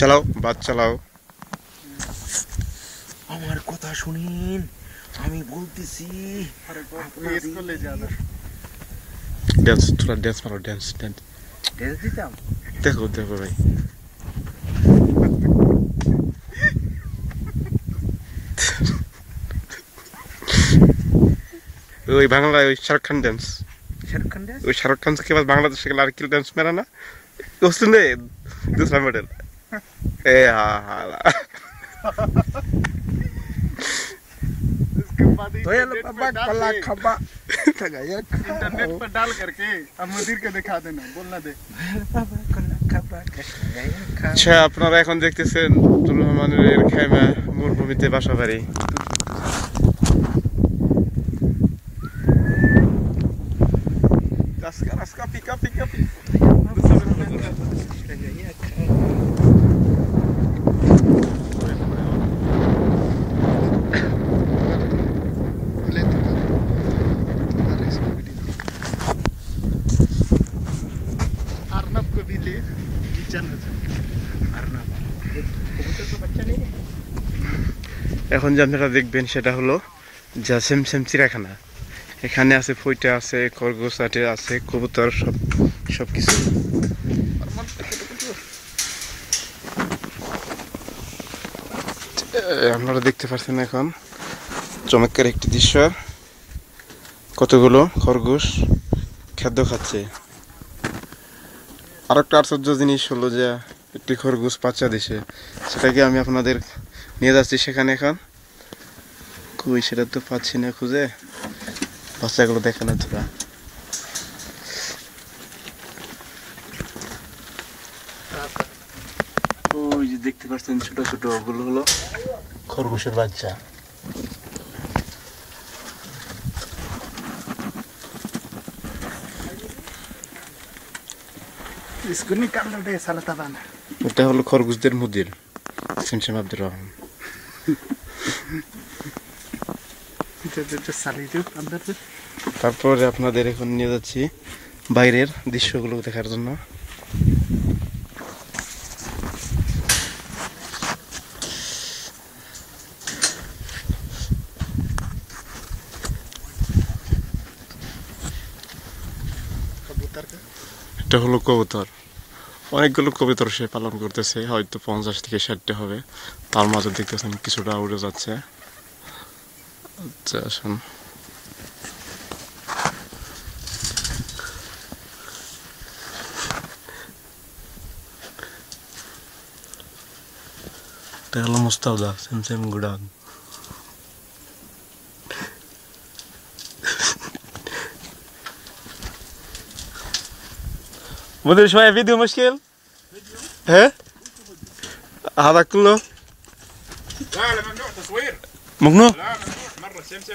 চালাও বাদ চালাও। আমার কথা শুনেন আমি বলতেছি ড্যান্স তোরা ড্যান্স মারো ড্যান্স ড্যান্স ড্যান্স দিতাম? দেখো দেখো ভাই। ওই বাংলায় ওই শাহরুখ খান ড্যান্স ওই শাহরুখ খান কে বাংলাদেশে লারকিল ড্যান্স মেরা না? বুঝলেন রে দুসরা model मेरा ना उसने दूसरा मॉडल ए हाँ हाँ उसके बाद ही तो ये इंटरनेट बाबा पे डाल कला दे। खबा ठगाया इंटरनेट पर डाल करके अब मुदीर को दिखा देना बोलना दे বাবা কলা খাবা ঠগায়া খা আচ্ছা আপনারা এখন দেখতেছেন আব্দুর রহমানের খেমা মরুভূমিতে বাসা বাড়ি Raska, raska, pika, pika, pika. এখন যে আপনারা দেখবেন সেটা হলো যা সেম সেম চিড়াখানা এখানে আছে ফইটা আছে, খরগোশ আটে আছে, কবুতর সব সব কিছু আপনারা দেখতে পাচ্ছেন এখন চমৎকার একটি দৃশ্য। কতগুলো খরগোশ খাদ্য খাচ্ছে। আর একটা আশ্চর্য জিনিস হলো যে একটি খরগোশ বাচ্চা দিছে সেটাকে আমি আপনাদের নিয়ে যাচ্ছি সেখানে এখন কই সেটা তো পাচ্ছি না খুঁজে বাচ্চাগুলো দেখে না তোরা ওই যে দেখতে পাচ্ছেন ছোট ছোট ওগুলো হলো খরগোশের বাচ্চা इसको निकाल दे साला तबान এটা হলো খরগোশদের মুদির। সিমসিম আব্দুর রহমান। তারপরে আপনাদের এখন নিয়ে যাচ্ছি বাইরের দৃশ্যগুলো দেখার জন্য। এটা হলো কবুতর। অনেকগুলো কবুতর সে পালন করতেছে, হয়তো পঞ্চাশ থেকে ষাটটা হবে। তার মাঝে দেখতেছেন কিছুটা উড়ে যাচ্ছে। আচ্ছা আসুন। হলো মুস্তাউদা সেম مدير شوية فيديو مشكل؟ ها؟ هذا كله لا لا ممنوع تصوير ممنوع؟ لا ممنوع مرة سمسم